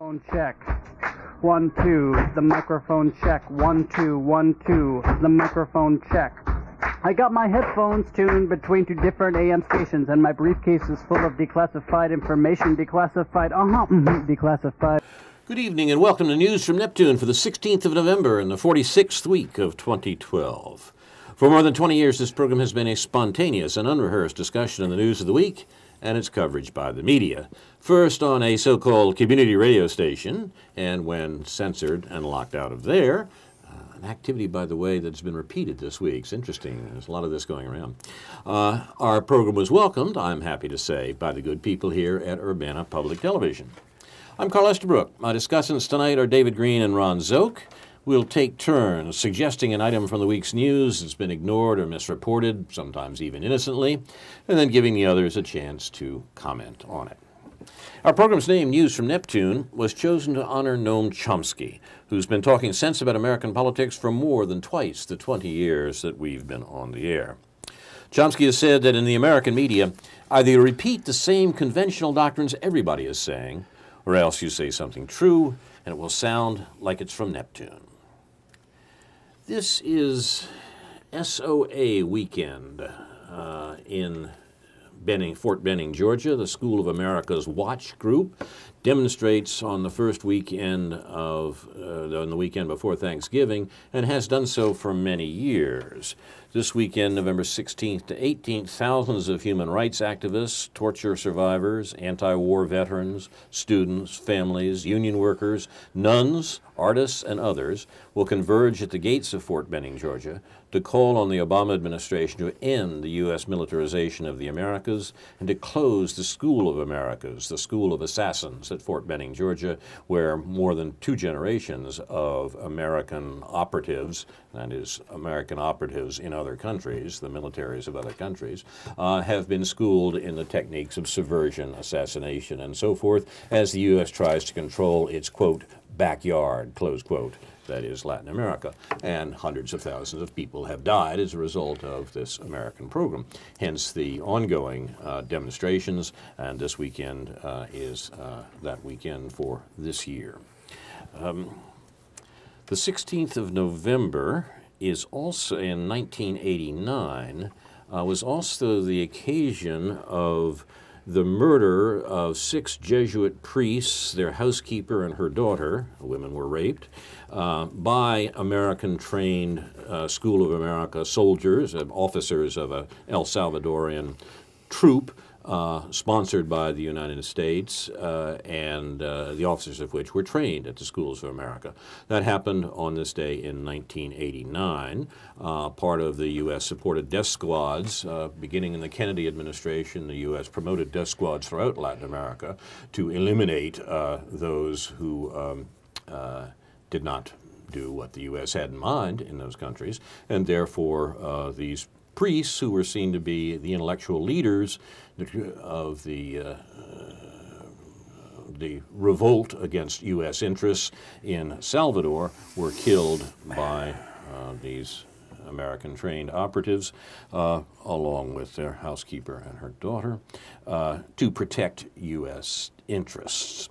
Phone check. One, two. The microphone check. One, two, one, two. The microphone check. I got my headphones tuned between two different AM stations, and my briefcase is full of declassified information. Declassified, uh huh, mm-hmm, declassified. Good evening and welcome to News from Neptune for the 16th of November in the 46th week of 2012. For more than 20 years, this program has been a spontaneous and unrehearsed discussion of the news of the week and its coverage by the media. First on a so called community radio station, and when censored and locked out of there, uh, an activity, by the way, that's been repeated this week. It's interesting. There's a lot of this going around. Uh, our program was welcomed, I'm happy to say, by the good people here at Urbana Public Television. I'm Carl Estabrook. My discussants tonight are David Green and Ron Szoke. We'll take turns suggesting an item from the week's news that's been ignored or misreported, sometimes even innocently, and then giving the others a chance to comment on it. Our program's name, News from Neptune, was chosen to honor Noam Chomsky, who's been talking sense about American politics for more than twice the 20 years that we've been on the air. Chomsky has said that in the American media, either you repeat the same conventional doctrines everybody is saying, or else you say something true and it will sound like it's from Neptune. This is SOA weekend uh, in Benning, Fort Benning, Georgia. The School of America's Watch Group demonstrates on the first weekend of uh, on the weekend before Thanksgiving and has done so for many years. This weekend, November 16th to 18th, thousands of human rights activists, torture survivors, anti war veterans, students, families, union workers, nuns, artists, and others will converge at the gates of Fort Benning, Georgia, to call on the Obama administration to end the U.S. militarization of the Americas and to close the School of Americas, the School of Assassins at Fort Benning, Georgia, where more than two generations of American operatives, that is, American operatives in other countries, the militaries of other countries, uh, have been schooled in the techniques of subversion, assassination, and so forth, as the U.S. tries to control its, quote, backyard, close quote, that is Latin America. And hundreds of thousands of people have died as a result of this American program. Hence the ongoing uh, demonstrations, and this weekend uh, is uh, that weekend for this year. Um, the 16th of November is also in 1989 uh, was also the occasion of the murder of six Jesuit priests, their housekeeper and her daughter, women were raped, uh, by American trained uh, School of America soldiers, officers of a El Salvadorian troop uh, sponsored by the United States, uh, and uh, the officers of which were trained at the Schools of America. That happened on this day in 1989. Uh, part of the U.S. supported death squads, uh, beginning in the Kennedy administration, the U.S. promoted death squads throughout Latin America to eliminate uh, those who um, did not do what the U.S. had in mind in those countries, and therefore these priests who were seen to be the intellectual leaders of the uh, the revolt against U.S. interests in Salvador were killed by uh, these American trained operatives, uh, along with their housekeeper and her daughter, uh, to protect U.S. interests.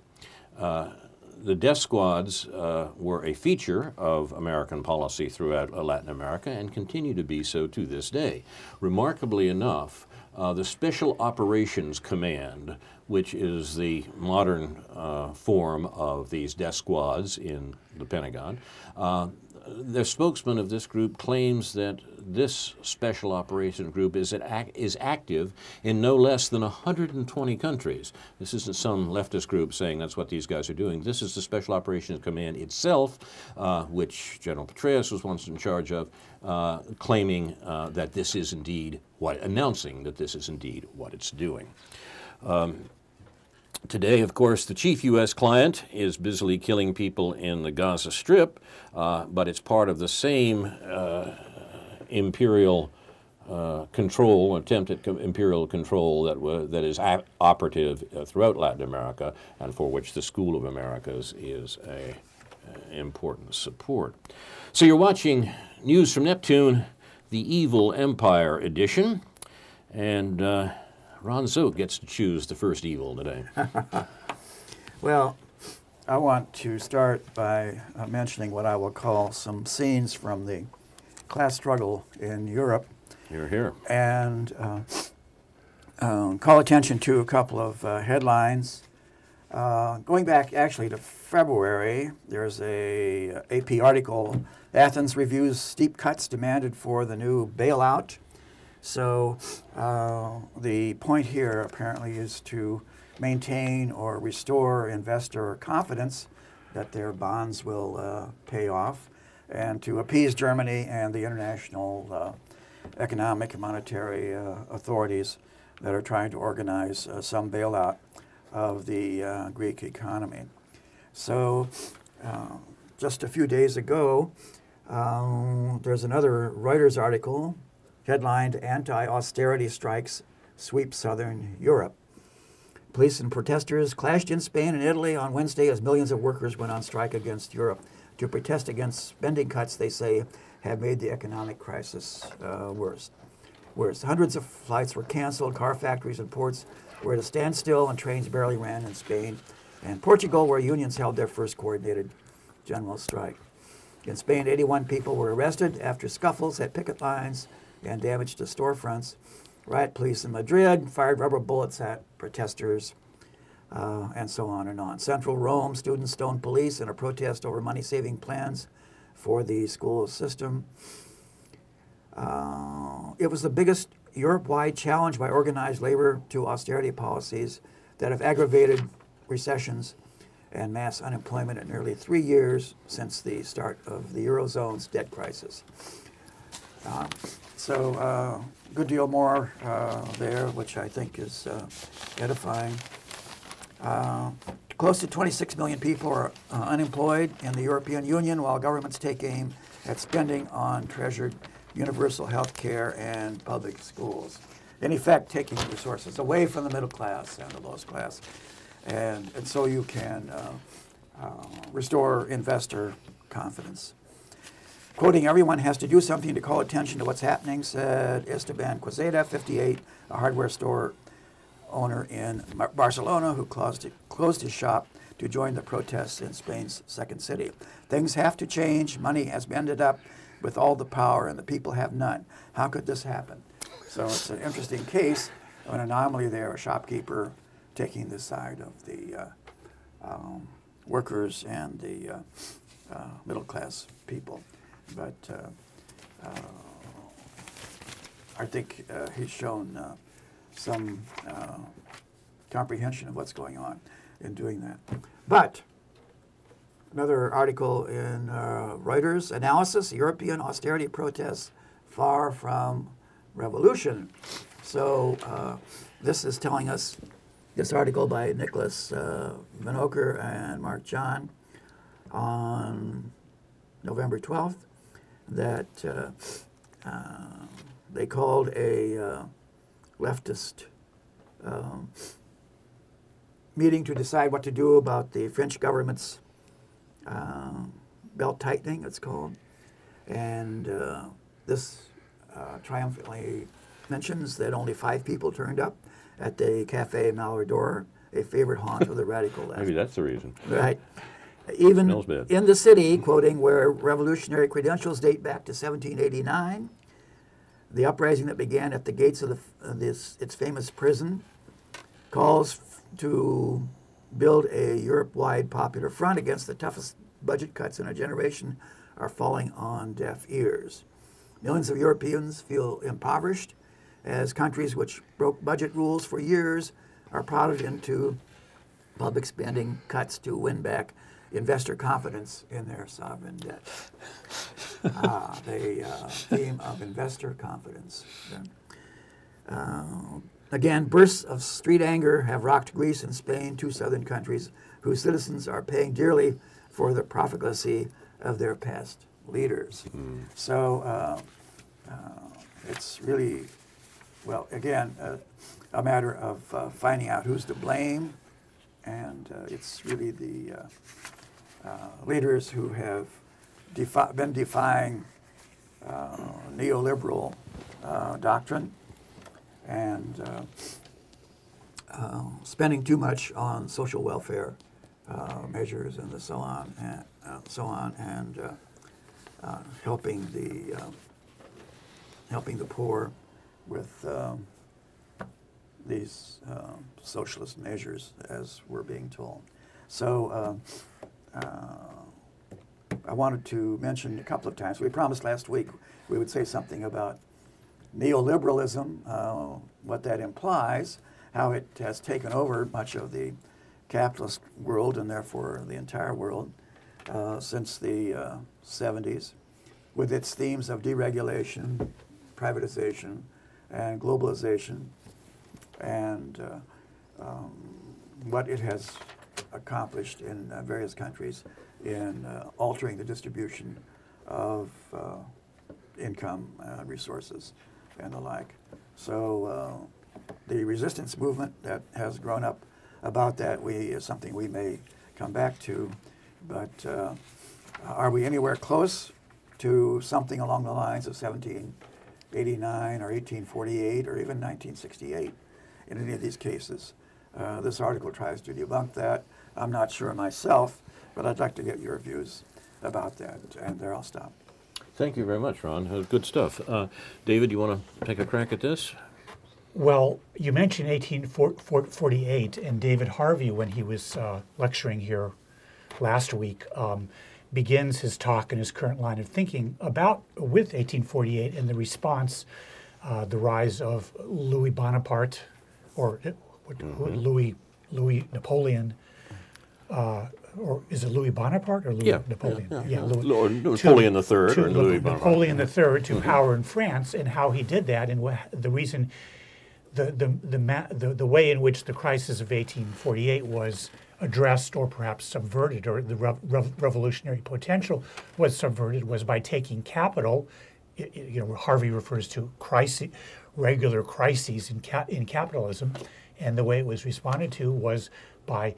Uh, the death squads uh, were a feature of American policy throughout Latin America and continue to be so to this day. Remarkably enough, uh, the Special Operations Command, which is the modern uh, form of these death squads in the Pentagon, uh, the spokesman of this group claims that this special operations group is, is active in no less than 120 countries. This isn't some leftist group saying that's what these guys are doing. This is the Special Operations Command itself, uh, which General Petraeus was once in charge of, uh, claiming uh, that this is indeed what, announcing that this is indeed what it's doing. Um, Today, of course, the chief U.S. client is busily killing people in the Gaza Strip, uh, but it's part of the same uh, imperial uh, control, attempt at imperial control that, that is operative uh, throughout Latin America and for which the School of Americas is a, a important support. So you're watching News from Neptune, the Evil Empire edition, and uh, Ron Szoke gets to choose the first evil today. well, I want to start by uh, mentioning what I will call some scenes from the class struggle in Europe You're here. and uh, um, call attention to a couple of uh, headlines. Uh, going back actually to February, there's a uh, AP article Athens reviews steep cuts demanded for the new bailout. So uh, the point here apparently is to maintain or restore investor confidence that their bonds will uh, pay off and to appease Germany and the international uh, economic and monetary uh, authorities that are trying to organize uh, some bailout of the uh, Greek economy. So, just a few days ago, um, there's another Reuters article headlined Anti Austerity Strikes Sweep Southern Europe. Police and protesters clashed in Spain and Italy on Wednesday as millions of workers went on strike against Europe to protest against spending cuts they say have made the economic crisis uh, worse. Worse. Hundreds of flights were canceled, car factories and ports were at a standstill, and trains barely ran in Spain and Portugal, where unions held their first coordinated general strike. In Spain, 81 people were arrested after scuffles at picket lines and damage to storefronts. Riot police in Madrid fired rubber bullets at protesters, uh, and so on and on. Central Rome, students stoned police in a protest over money saving plans for the school system. Uh, it was the biggest Europe wide challenge by organized labor to austerity policies that have aggravated recessions and mass unemployment in nearly three years since the start of the Eurozone's debt crisis. Uh, so, uh, good deal more uh, there, which I think is uh, edifying. Uh, close to 26 million people are uh, unemployed in the European Union, while governments take aim at spending on treasured universal health care and public schools. In effect, taking resources away from the middle class and the lowest class. And, and so you can uh, uh, restore investor confidence. Quoting, everyone has to do something to call attention to what's happening, said Esteban Quezada, 58, a hardware store owner in Barcelona who closed, closed his shop to join the protests in Spain's second city. Things have to change. Money has ended up with all the power and the people have none. How could this happen? So it's an interesting case of an anomaly there, a shopkeeper taking the side of the uh, um, workers and the uh, uh, middle class people. But uh, uh, I think uh, he's shown some comprehension of what's going on in doing that. But Another article in uh, Reuters analysis European austerity protests far from revolution. So, uh, this is telling us this article by Nicholas uh, and Mark John on November 12th that uh, uh, they called a uh, leftist um, meeting to decide what to do about the French government's uh, belt tightening, it's called. And uh, this uh, triumphantly mentions that only five people turned up at the Cafe Malheur a favorite haunt of the radical left. Maybe that's the reason. Right. Even in the city, quoting where revolutionary credentials date back to 1789, the uprising that began at the gates of, the, of this, its famous prison calls to build a Europe wide popular front against the toughest budget cuts in a generation are falling on deaf ears. Millions of Europeans feel impoverished as countries which broke budget rules for years are prodded into public spending cuts to win back investor confidence in their sovereign debt. ah, the uh, theme of investor confidence. Uh, Again, bursts of street anger have rocked Greece and Spain, two southern countries whose citizens are paying dearly for the profligacy of their past leaders. Mm. So uh, uh, it's really, well, again, uh, a matter of uh, finding out who's to blame, and uh, it's really the uh, leaders who have defi- been defying neoliberal doctrine and uh, uh, spending too much on social welfare uh, measures and the so on and uh, so on, and uh, uh, helping the uh, helping the poor with um, these uh, socialist measures, as we're being told. So. Uh, I wanted to mention a couple of times. We promised last week we would say something about neoliberalism, uh, what that implies, how it has taken over much of the capitalist world and therefore the entire world uh, since the uh, 70s, with its themes of deregulation, privatization, and globalization, and uh, um, what it has accomplished in uh, various countries in uh, altering the distribution of uh, income, uh, resources, and the like. So uh, the resistance movement that has grown up about that we is something we may come back to, but are we anywhere close to something along the lines of 1789 or 1848 or even 1968 in any of these cases? Uh, this article tries to debunk that. I'm not sure myself, but I'd like to get your views about that. And there I'll stop. Thank you very much, Ron. Uh, good stuff. Uh, David, you want to take a crack at this? Well, you mentioned 1848, and David Harvey, when he was uh, lecturing here last week, um, begins his talk and his current line of thinking about with 1848 and the response, uh, the rise of Louis Bonaparte, or uh, Mm-hmm. Louis Louis Napoleon, uh, or is it Louis Bonaparte or Louis Yeah, Napoleon? yeah, yeah. Louis- Or Napoleon III to or Na- Louis Bonaparte. Napoleon III to power in France and how he did that and wha- the reason the the the, ma- the the way in which the crisis of 1848 was addressed or perhaps subverted or the rev- rev- revolutionary potential was subverted was by taking capital i- i- you know Harvey refers to crisis regular crises in ca- in capitalism and the way it was responded to was by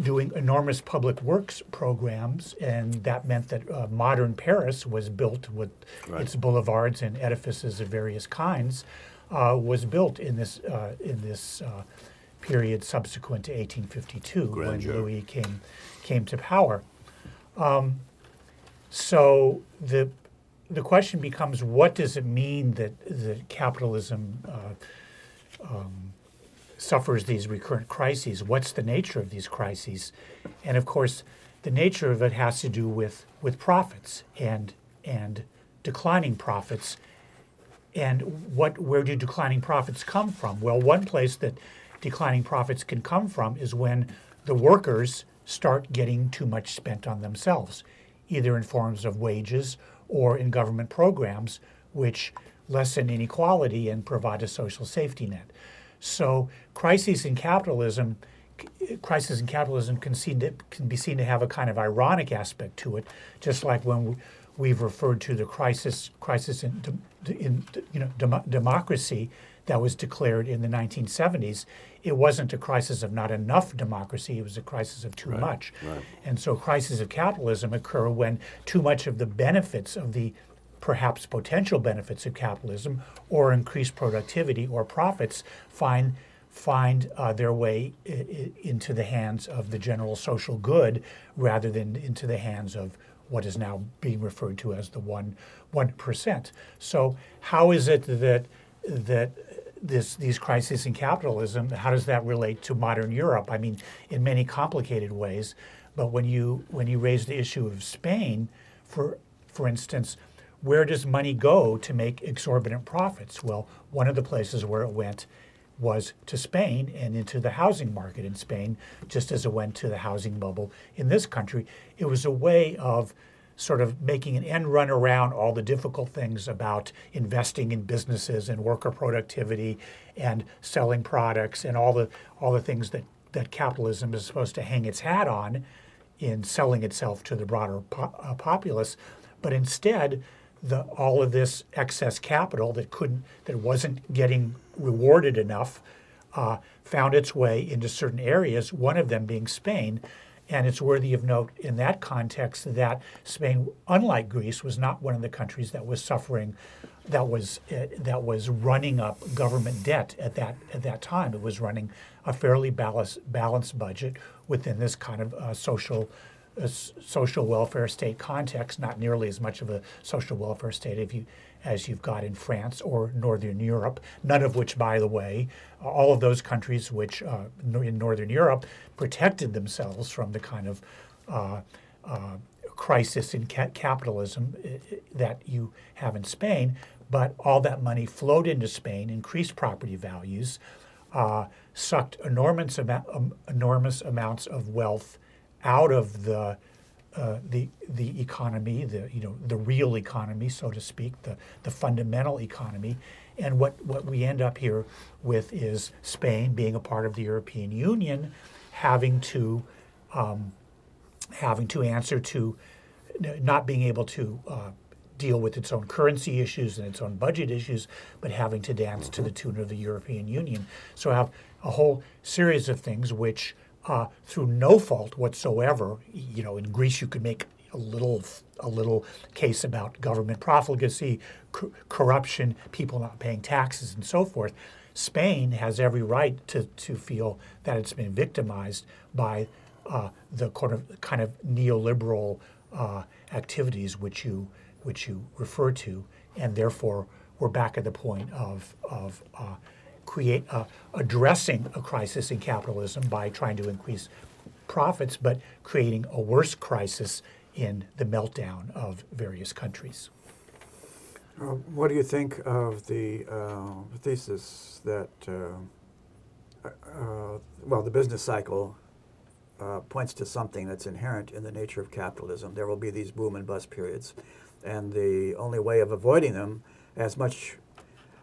doing enormous public works programs, and that meant that uh, modern Paris was built with Right. its boulevards and edifices of various kinds, uh, was built in this uh, in this uh, period subsequent to 1852 Grandeur. when Louis came came to power. Um, so the the question becomes, what does it mean that that capitalism uh, um, suffers these recurrent crises? What's the nature of these crises? And of course, the nature of it has to do with with profits and and declining profits. And what where do declining profits come from? Well, one place that declining profits can come from is when the workers start getting too much spent on themselves, either in forms of wages or in government programs, which lessen inequality and provide a social safety net. So crises in capitalism, crisis in capitalism can, to, can be seen to have a kind of ironic aspect to it, just like when we, we've referred to the crisis crisis in, in you know demo- democracy that was declared in the 1970s. It wasn't a crisis of not enough democracy; it was a crisis of too much. right. And so, crises of capitalism occur when too much of the benefits of the perhaps potential benefits of capitalism or increased productivity or profits find find uh, their way into the hands of the general social good rather than into the hands of what is now being referred to as the one one percent. So how is it that that this these crises in capitalism how does that relate to modern Europe? I mean, in many complicated ways. But when you when you raise the issue of Spain, for for instance, where does money go to make exorbitant profits? Well, one of the places where it went was to Spain and into the housing market in Spain, just as it went to the housing bubble in this country. It was a way of sort of making an end run around all the difficult things about investing in businesses and worker productivity and selling products and all the all the things that, that capitalism is supposed to hang its hat on in selling itself to the broader po- uh, populace, but instead, the all of this excess capital that couldn't, that wasn't getting rewarded enough, uh, found its way into certain areas. One of them being Spain, And it's worthy of note in that context that Spain, unlike Greece, was not one of the countries that was suffering, that was uh, that was running up government debt at that at that time. It was running a fairly balanced balanced budget within this kind of uh, social uh, social welfare state context. Not nearly as much of a social welfare state if you as you've got in France or Northern Europe, none of which, by the way, all of those countries which uh, in Northern Europe protected themselves from the kind of uh, uh, crisis in ca- capitalism that you have in Spain. But all that money flowed into Spain, increased property values, uh, sucked enormous, enormous amounts of wealth out of the uh, the the economy, the you know the real economy, so to speak, the the fundamental economy, and what what we end up here with is Spain being a part of the European Union, having to um, having to answer to not being able to uh, deal with its own currency issues and its own budget issues, but having to dance to the tune of the European Union. So I have a whole series of things which uh, through no fault whatsoever. You know, in Greece, you could make a little a little case about government profligacy, co- corruption, people not paying taxes, and so forth. Spain has every right to, to feel that it's been victimized by uh, the kind of, kind of neoliberal uh, activities which you which you refer to, and therefore we're back at the point of of uh, create uh, addressing a crisis in capitalism by trying to increase profits, but creating a worse crisis in the meltdown of various countries. Uh, what do you think of the uh, thesis that, uh, uh, well, the business cycle uh, points to something that's inherent in the nature of capitalism? There will be these boom and bust periods, and the only way of avoiding them, as much uh,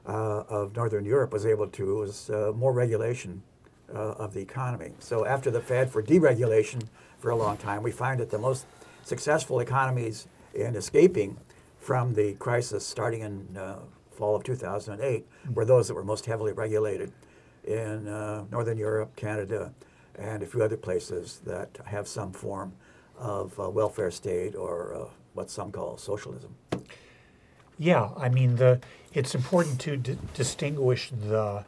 of Northern Europe was able to was uh, more regulation uh, of the economy. So after the fad for deregulation for a long time, we find that the most successful economies in escaping from the crisis starting in uh, fall of 2008 were those that were most heavily regulated in uh, Northern Europe, Canada, and a few other places that have some form of uh, welfare state or what some call socialism. Yeah, I mean the it's important to distinguish the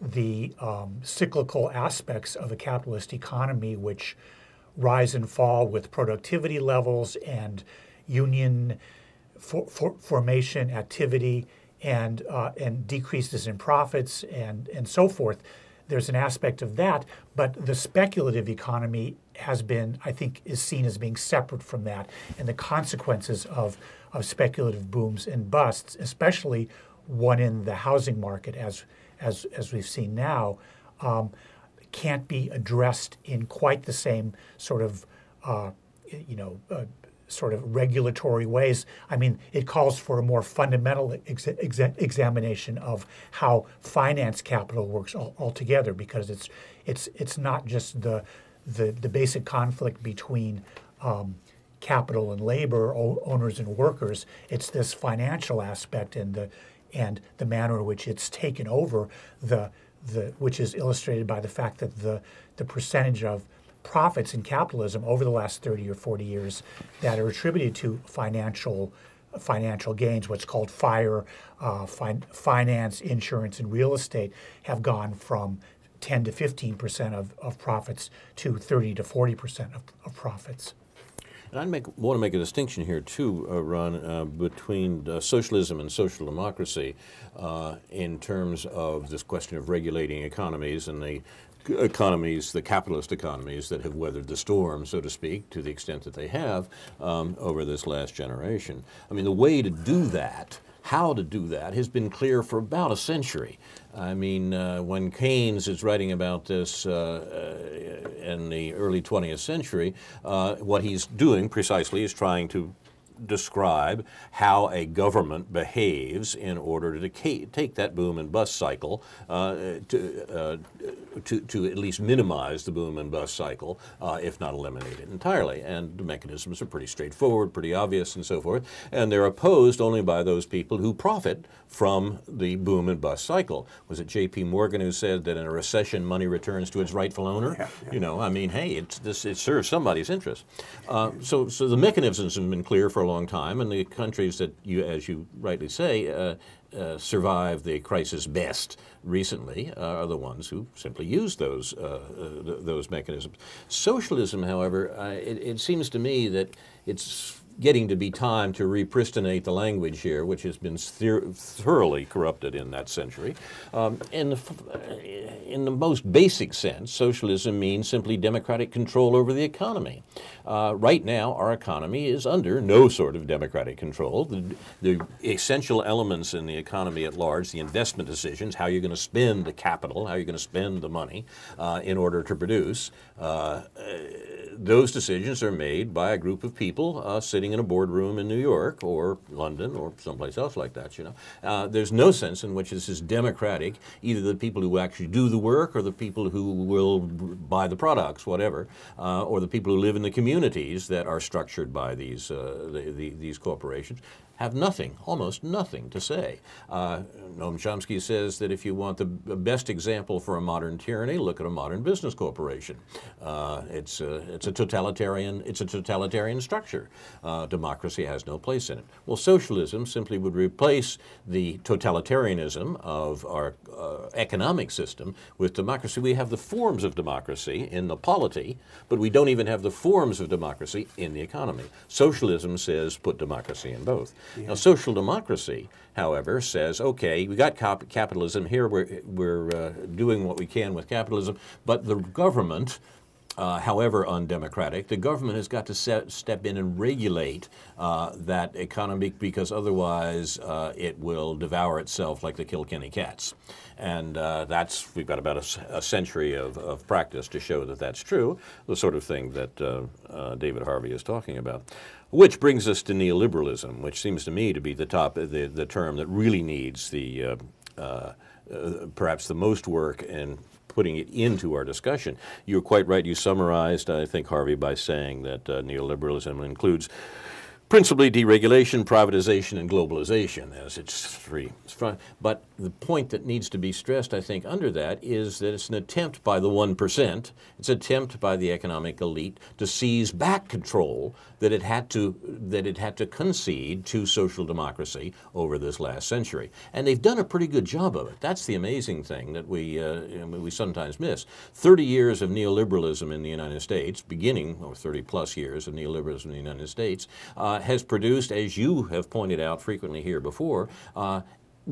the um, cyclical aspects of a capitalist economy, which rise and fall with productivity levels and union for, for formation activity and uh, and decreases in profits and and so forth. There's an aspect of that, but the speculative economy has been, I think, is seen as being separate from that, and the consequences of of speculative booms and busts, especially one in the housing market, as as as we've seen now, um, can't be addressed in quite the same sort of uh, you know. Uh, sort of regulatory ways. I mean, it calls for a more fundamental ex- ex- examination of how finance capital works all, altogether, because it's it's it's not just the the, the basic conflict between um, capital and labor, owners and workers. It's this financial aspect and the and the manner in which it's taken over the the which is illustrated by the fact that the the percentage of profits in capitalism over the last 30 or 40 years that are attributed to financial financial gains, what's called fire, uh, fin- finance, insurance, and real estate, have gone from 10 to 15 percent of, of profits to 30 to 40 percent of, of profits. And I make, want to make a distinction here, too, uh, Ron, uh, between uh, socialism and social democracy uh, in terms of this question of regulating economies and the economies, the capitalist economies that have weathered the storm, so to speak, to the extent that they have um, over this last generation. I mean, the way to do that how to do that has been clear for about a century. I mean, uh, when Keynes is writing about this uh, uh in the early 20th century, uh, what he's doing precisely is trying to describe how a government behaves in order to take that boom and bust cycle uh, to, uh, to, to at least minimize the boom and bust cycle, uh, if not eliminate it entirely. And the mechanisms are pretty straightforward, pretty obvious, and so forth. And they're opposed only by those people who profit from the boom and bust cycle. Was it J.P. Morgan who said that in a recession, money returns to its rightful owner? Yeah, yeah. You know, I mean, hey, it's this, it serves somebody's interest. Uh, so, so the mechanisms have been clear for a long time, and the countries that you, as you rightly say, uh, uh, survived the crisis best recently uh, are the ones who simply use those uh, uh, th- those mechanisms. Socialism, however, uh, it, it seems to me that it's getting to be time to repristinate the language here, which has been thoroughly corrupted in that century. Um, in, the, in the most basic sense, socialism means simply democratic control over the economy. Uh, right now, our economy is under no sort of democratic control. The, the essential elements in the economy at large, the investment decisions, how you're going to spend the capital, how you're going to spend the money uh, in order to produce, uh, those decisions are made by a group of people uh, sitting in a boardroom in New York or London or someplace else like that. You know, uh, there's no sense in which this is democratic. Either the people who actually do the work, or the people who will buy the products, whatever, uh, or the people who live in the communities that are structured by these uh, the, the, these corporations have nothing, almost nothing to say. Uh, Noam Chomsky says that if you want the best example for a modern tyranny, look at a modern business corporation. Uh, it's, a, it's a totalitarian it's a totalitarian structure. Uh, democracy has no place in it. Well, socialism simply would replace the totalitarianism of our uh, economic system with democracy. We have the forms of democracy in the polity, but we don't even have the forms of democracy in the economy. Socialism says put democracy in both. Now, social democracy, however, says, okay, we got cap- capitalism here, we're, we're uh, doing what we can with capitalism, but the government, uh, however undemocratic, the government has got to set, step in and regulate uh, that economy because otherwise uh, it will devour itself like the Kilkenny cats. And uh, that's, we've got about a century of, of practice to show that that's true, the sort of thing that uh, David Harvey is talking about. Which brings us to neoliberalism, which seems to me to be the top, the, the term that really needs the uh, uh, perhaps the most work in putting it into our discussion. You're quite right. You summarized, I think, Harvey, by saying that uh, neoliberalism includes principally deregulation, privatization, and globalization as its three. But the point that needs to be stressed, I think, under that is that it's an attempt by the 1%, it's an attempt by the economic elite to seize back control that it had to that it had to concede to social democracy over this last century. And they've done a pretty good job of it. That's the amazing thing that we uh, we sometimes miss. 30 years of neoliberalism in the United States, beginning or 30 plus years of neoliberalism in the United States, uh, has produced, as you have pointed out frequently here before, uh,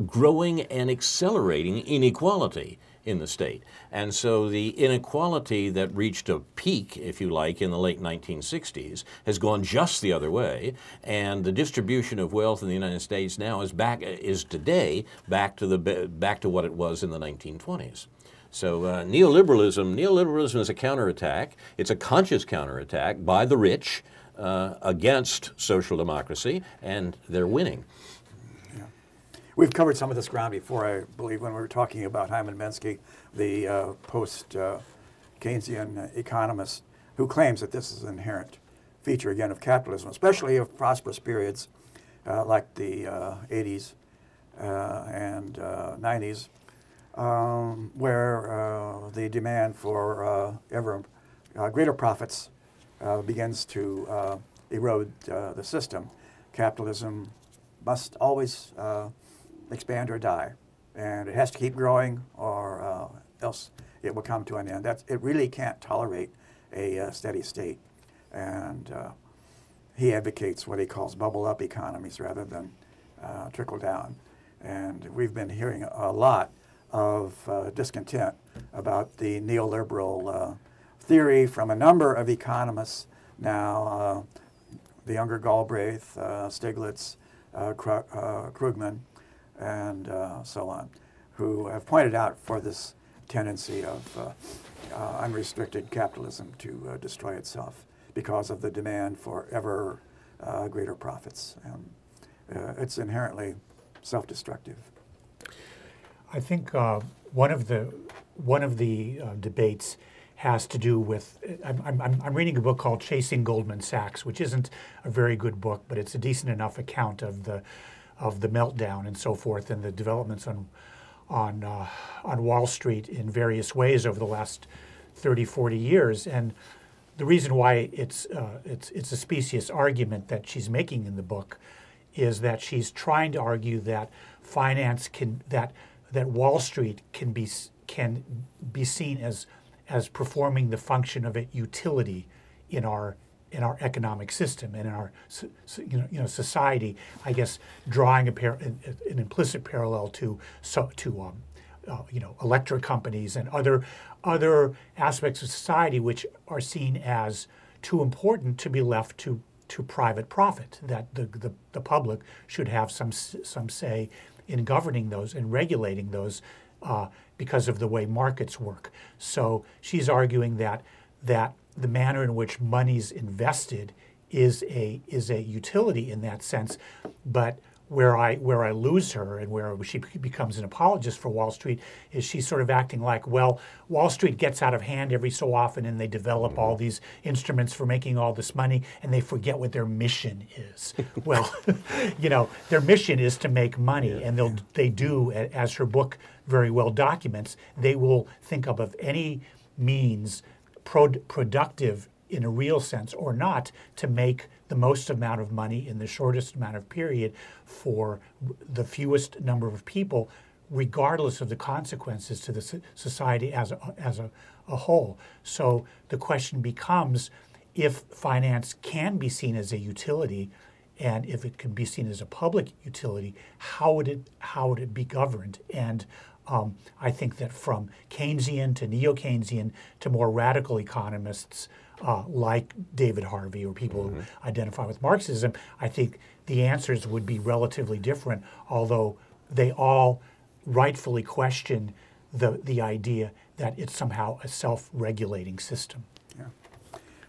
growing and accelerating inequality in the state. And so the inequality that reached a peak, if you like, in the late 1960s has gone just the other way. And the distribution of wealth in the United States now is back is today back to the back to what it was in the 1920s. So uh, neoliberalism, neoliberalism is a counterattack. It's a conscious counterattack by the rich uh, against social democracy, and they're winning. We've covered some of this ground before, I believe, when we were talking about Hyman Minsky, the uh, post uh, Keynesian economist, who claims that this is an inherent feature, again, of capitalism, especially of prosperous periods uh, like the 80s uh, and 90s, uh, um, where uh, the demand for ever greater profits begins to erode the system. Capitalism must always expand or die. And it has to keep growing or uh, else it will come to an end. That's, it really can't tolerate a uh, steady state. And uh, he advocates what he calls bubble up economies rather than uh, trickle down. And we've been hearing a lot of uh, discontent about the neoliberal uh, theory from a number of economists now, the younger Galbraith, Stiglitz, Krugman, and uh, so on, who have pointed out for this tendency of uh, uh, unrestricted capitalism to uh, destroy itself because of the demand for ever uh, greater profits. And, uh, it's inherently self-destructive. I think uh, one of the one of the uh, debates has to do with. I'm, I'm, I'm reading a book called Chasing Goldman Sachs, which isn't a very good book, but it's a decent enough account of the of the meltdown and so forth, and the developments on on uh, on Wall Street in various ways over the last 30, 40 years. And the reason why it's uh, it's it's a specious argument that she's making in the book is that she's trying to argue that finance can that that Wall Street can be can be seen as as performing the function of a utility in our in our economic system and in our you know, you know society. I guess drawing a par- an, an implicit parallel to so, to um, uh, you know electric companies and other other aspects of society which are seen as too important to be left to to private profit. That the, the, the public should have some some say in governing those and regulating those uh, because of the way markets work. So she's arguing that that the manner in which money's invested is a is a utility in that sense, but where I where I lose her and where she becomes an apologist for Wall Street is she's sort of acting like, well, Wall Street gets out of hand every so often, and they develop all mm-hmm. these instruments for making all this money, and they forget what their mission is. well, you know, their mission is to make money, yeah. and they'll they do, as her book very well documents, they will think up of any means pro- productive in a real sense or not to make the most amount of money in the shortest amount of period for the fewest number of people regardless of the consequences to the society as a, as a, a whole so the question becomes if finance can be seen as a utility and if it can be seen as a public utility, how would it how would it be governed? And um, I think that from Keynesian to neo Keynesian to more radical economists uh, like David Harvey or people mm-hmm. who identify with Marxism, I think the answers would be relatively different, although they all rightfully question the, the idea that it's somehow a self regulating system. Yeah.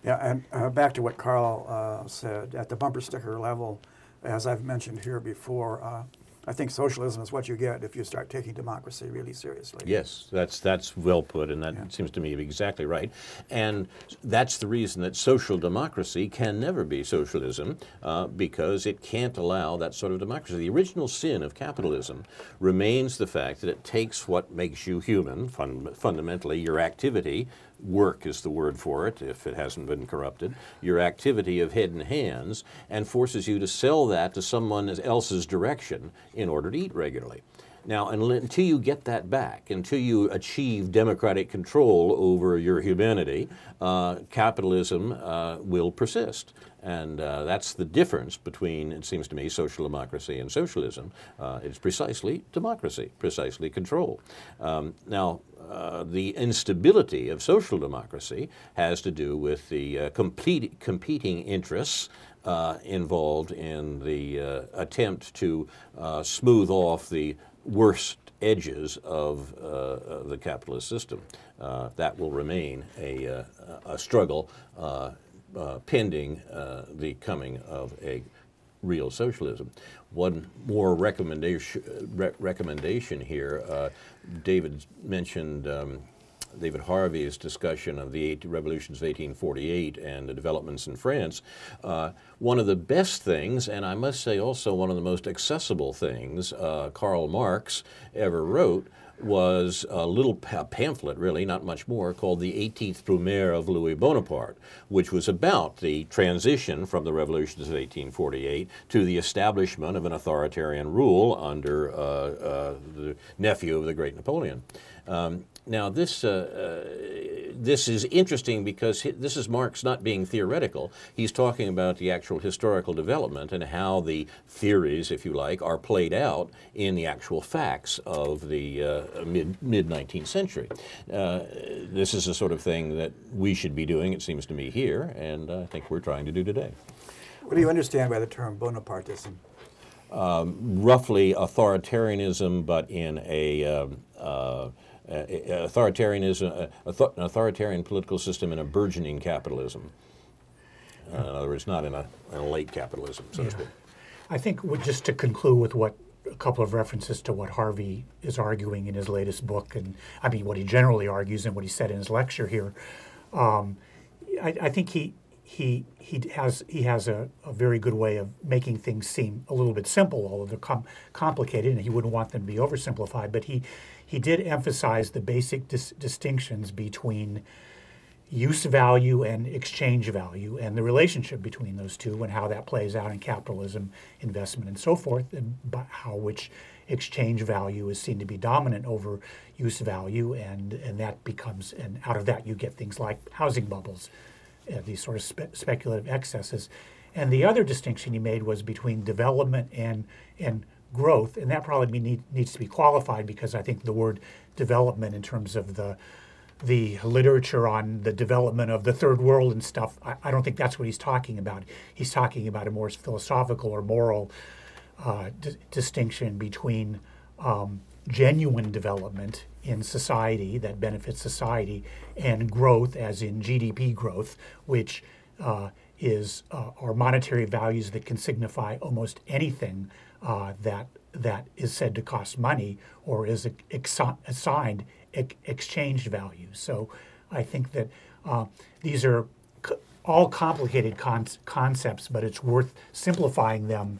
Yeah, and uh, back to what Carl uh, said at the bumper sticker level, as I've mentioned here before, uh, I think socialism is what you get if you start taking democracy really seriously. Yes, that's that's well put, and that yeah. seems to me exactly right. And that's the reason that social democracy can never be socialism, uh, because it can't allow that sort of democracy. The original sin of capitalism remains the fact that it takes what makes you human, fun- fundamentally your activity, work is the word for it, if it hasn't been corrupted, your activity of head and hands, and forces you to sell that to someone else's direction in order to eat regularly. Now, until you get that back, until you achieve democratic control over your humanity, uh, capitalism uh, will persist. And uh, that's the difference between, it seems to me, social democracy and socialism. Uh, it's precisely democracy, precisely control. Um, now, uh, the instability of social democracy has to do with the uh, complete, competing interests uh, involved in the uh, attempt to uh, smooth off the worst edges of the capitalist system. that will remain a, a struggle pending the coming of a real socialism. One more recommendation, re recommendation here. Uh, David mentioned um, David Harvey's discussion of the eight revolutions of 1848 and the developments in France. Uh, one of the best things, and I must say also one of the most accessible things uh, Karl Marx ever wrote was a little pamphlet, really, not much more, called The 18th Brumaire of Louis Bonaparte, which was about the transition from the revolutions of 1848 to the establishment of an authoritarian rule under uh, uh, the nephew of the great Napoleon. Um, now, this, uh, uh, this is interesting because this is Marx not being theoretical. He's talking about the actual historical development and how the theories, if you like, are played out in the actual facts of the uh, mid mid 19th century. Uh, this is the sort of thing that we should be doing, it seems to me, here, and I think we're trying to do today. What do you understand by the term Bonapartism? Um, roughly authoritarianism, but in a um, uh, uh, authoritarianism, uh, an authoritarian political system in a burgeoning capitalism. Uh, in other words, not in a, in a late capitalism, so to speak. I think just to conclude with what a couple of references to what Harvey is arguing in his latest book, and I mean what he generally argues and what he said in his lecture here. Um, I, I think he he he has he has a, a very good way of making things seem a little bit simple, although they're com- complicated, and he wouldn't want them to be oversimplified. But he he did emphasize the basic dis- distinctions between use value and exchange value and the relationship between those two and how that plays out in capitalism, investment, and so forth, and how which exchange value is seen to be dominant over use value, and, and that becomes, and out of that you get things like housing bubbles, uh, these sort of spe- speculative excesses. And the other distinction he made was between development and, and growth, and that probably need, needs to be qualified because I think the word development in terms of the the literature on the development of the third world and stuff, I, I don't think that's what he's talking about. He's talking about a more philosophical or moral uh, di- distinction between um, genuine development in society that benefits society and growth, as in GDP growth, which uh, is uh, are monetary values that can signify almost anything uh, that that is said to cost money or is ex- assigned ex- exchanged value. So I think that uh, these are c- all complicated con- concepts, but it's worth simplifying them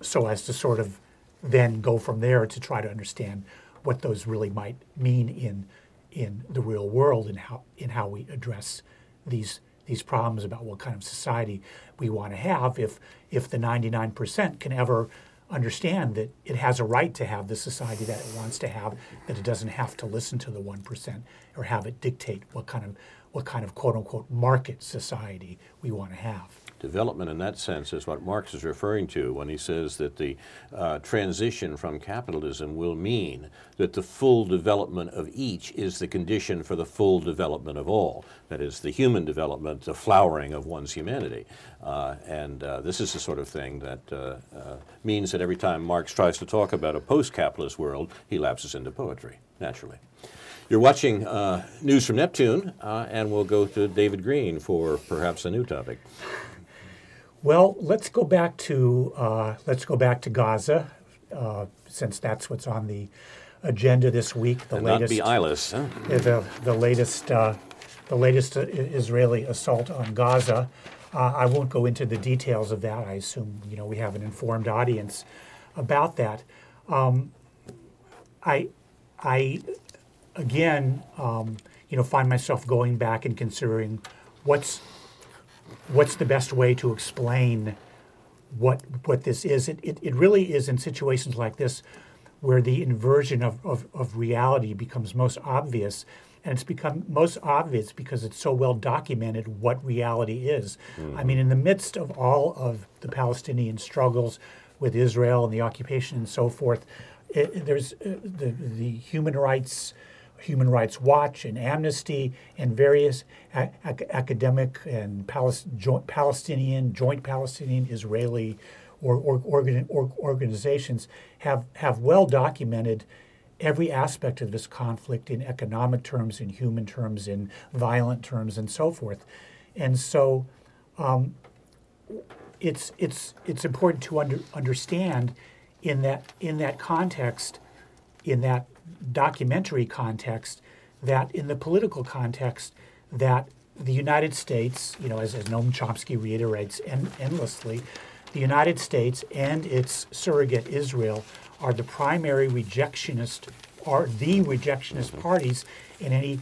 so as to sort of then go from there to try to understand what those really might mean in in the real world and how in how we address these these problems about what kind of society we want to have if if the 99% can ever understand that it has a right to have the society that it wants to have that it doesn't have to listen to the 1% or have it dictate what kind of what kind of quote unquote market society we want to have Development in that sense is what Marx is referring to when he says that the uh, transition from capitalism will mean that the full development of each is the condition for the full development of all. That is, the human development, the flowering of one's humanity. Uh, and uh, this is the sort of thing that uh, uh, means that every time Marx tries to talk about a post capitalist world, he lapses into poetry, naturally. You're watching uh, News from Neptune, uh, and we'll go to David Green for perhaps a new topic. Well, let's go back to uh, let's go back to Gaza, uh, since that's what's on the agenda this week. The And not latest, be eyeless. Huh? uh, the the latest uh, the latest uh, Israeli assault on Gaza. Uh, I won't go into the details of that. I assume you know we have an informed audience about that. Um, I I again um, you know find myself going back and considering what's what's the best way to explain what what this is? It, it, it really is in situations like this where the inversion of, of, of reality becomes most obvious. And it's become most obvious because it's so well documented what reality is. I mean, in the midst of all of the Palestinian struggles with Israel and the occupation and so forth, it, there's uh, the, the human rights Human Rights Watch and Amnesty and various ac- academic and Palis- joint Palestinian, joint Palestinian Israeli or, or, organ- or organizations have, have well documented every aspect of this conflict in economic terms, in human terms, in violent terms, and so forth. And so um, it's, it's, it's important to under, understand in that, in that context, in that documentary context, that in the political context, that the United States, you know, as, as Noam Chomsky reiterates en- endlessly, the United States and its surrogate Israel are the primary rejectionist, are the rejectionist parties in any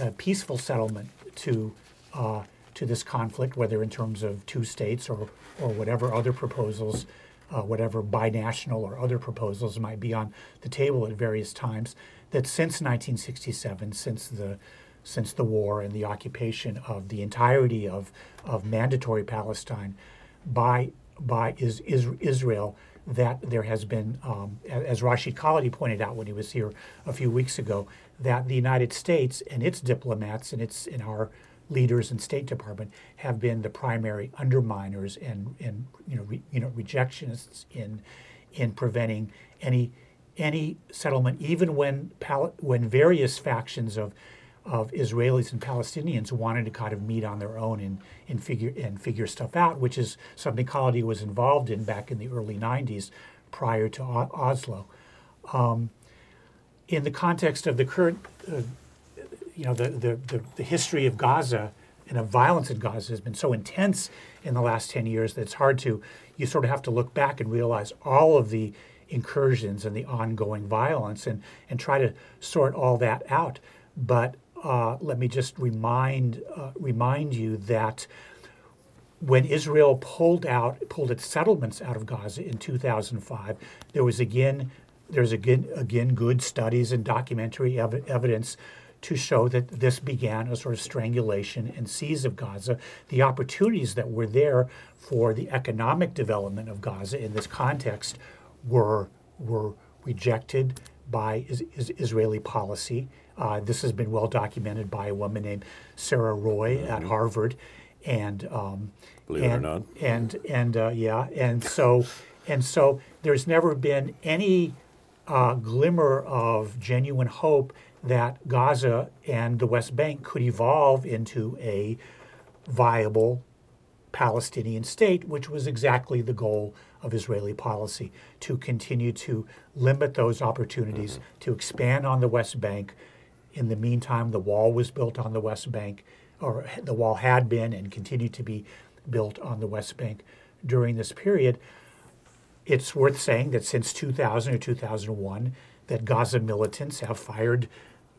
uh, peaceful settlement to uh, to this conflict, whether in terms of two states or or whatever other proposals, uh, whatever binational or other proposals might be on the table at various times. That since 1967, since the since the war and the occupation of the entirety of, of mandatory Palestine by by is, is Israel, that there has been, um, as Rashid Khalidi pointed out when he was here a few weeks ago, that the United States and its diplomats and its in our leaders in State Department have been the primary underminers and, and you know re, you know rejectionists in in preventing any any settlement, even when pal- when various factions of of Israelis and Palestinians wanted to kind of meet on their own and, and figure and figure stuff out, which is something Khalidi was involved in back in the early '90s, prior to o- Oslo. Um, in the context of the current, uh, you know, the, the, the, the history of Gaza and of violence in Gaza has been so intense in the last 10 years that it's hard to, you sort of have to look back and realize all of the incursions and the ongoing violence and, and try to sort all that out. But uh, let me just remind, uh, remind you that when Israel pulled out, pulled its settlements out of Gaza in 2005, there was again, there's again, again good studies and documentary ev- evidence to show that this began a sort of strangulation and seize of Gaza. The opportunities that were there for the economic development of Gaza in this context were were rejected by is, is Israeli policy. Uh, this has been well documented by a woman named Sarah Roy mm-hmm. at Harvard, and um, believe and, it or not, and and uh, yeah, and so and so there's never been any uh, glimmer of genuine hope that Gaza and the West Bank could evolve into a viable Palestinian state, which was exactly the goal of Israeli policy to continue to limit those opportunities mm-hmm. to expand on the West Bank. In the meantime, the wall was built on the West Bank, or the wall had been and continued to be built on the West Bank during this period. It's worth saying that since 2000 or 2001, that Gaza militants have fired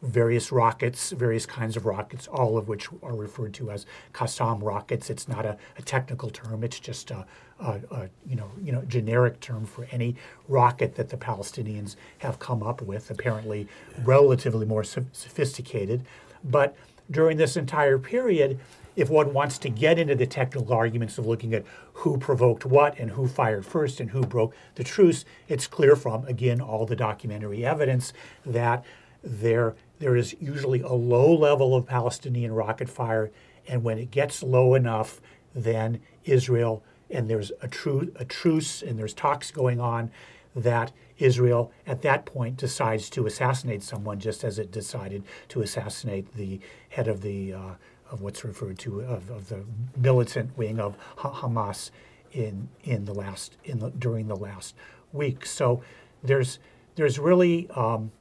various rockets, various kinds of rockets, all of which are referred to as Qassam rockets. It's not a, a technical term; it's just a, a, a, you know you know generic term for any rocket that the Palestinians have come up with. Apparently, relatively more sophisticated, but during this entire period. If one wants to get into the technical arguments of looking at who provoked what and who fired first and who broke the truce, it's clear from, again, all the documentary evidence that there there is usually a low level of Palestinian rocket fire, and when it gets low enough, then Israel and there's a, tru- a truce and there's talks going on that Israel at that point decides to assassinate someone, just as it decided to assassinate the head of the uh, of what's referred to of, of the militant wing of Hamas in in the last in the, during the last week. So there's there's really um,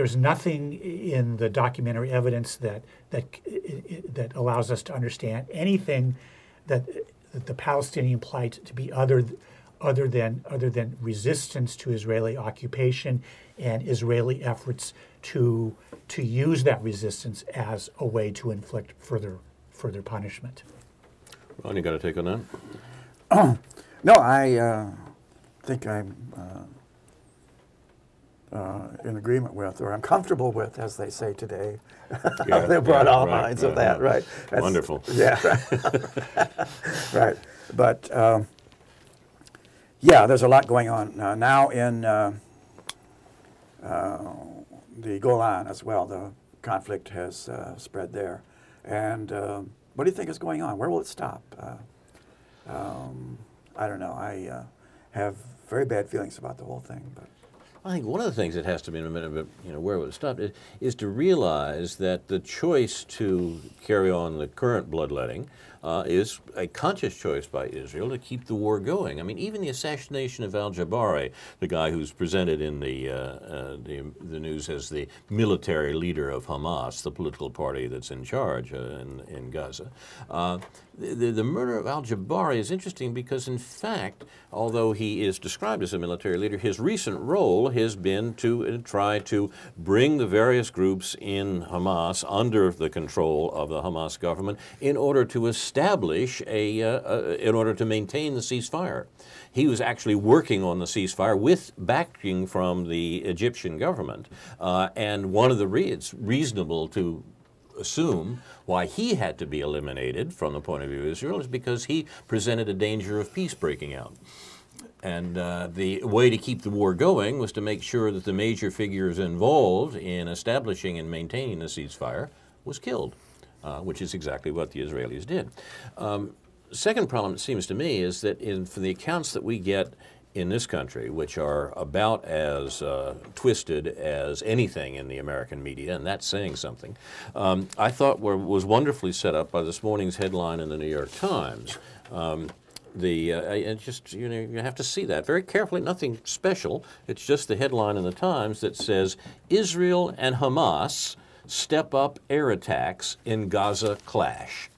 there's nothing in the documentary evidence that that that allows us to understand anything that, that the Palestinian plight to be other other than other than resistance to Israeli occupation and Israeli efforts to to use that resistance as a way to inflict further further punishment. Ron, you got to take on that. no, I uh, think I'm. Uh, uh, in agreement with, or I'm comfortable with, as they say today. Yeah, they brought yeah, all right, minds right, of that, right? That's, Wonderful. Yeah, right. right. But um, yeah, there's a lot going on uh, now in uh, uh the Golan as well. The conflict has uh, spread there. And um, what do you think is going on? Where will it stop? Uh, um, I don't know. I have very bad feelings about the whole thing, but. I think one of the things that has to be in a minute, of, you know, where would it stop, is, is to realize that the choice to carry on the current bloodletting uh, is a conscious choice by Israel to keep the war going. I mean, even the assassination of al-Jabari, the guy who's presented in the, uh, uh, the, the, news as the military leader of Hamas, the political party that's in charge uh, in, in Gaza, uh, the, the murder of al-Jabari is interesting because, in fact, although he is described as a military leader, his recent role has been to uh, try to bring the various groups in Hamas under the control of the Hamas government in order to establish a, uh, uh, in order to maintain the ceasefire. He was actually working on the ceasefire with backing from the Egyptian government, uh, and one of the re- it's reasonable to assume why he had to be eliminated from the point of view of Israel is because he presented a danger of peace breaking out. And uh, the way to keep the war going was to make sure that the major figures involved in establishing and maintaining the ceasefire was killed, uh, which is exactly what the Israelis did. Um, second problem, it seems to me, is that in, for the accounts that we get in this country, which are about as uh, twisted as anything in the American media, and that's saying something, um, I thought were, was wonderfully set up by this morning's headline in the New York Times. Um, the uh, and just you know you have to see that very carefully. Nothing special. It's just the headline in the Times that says Israel and Hamas step up air attacks in Gaza clash.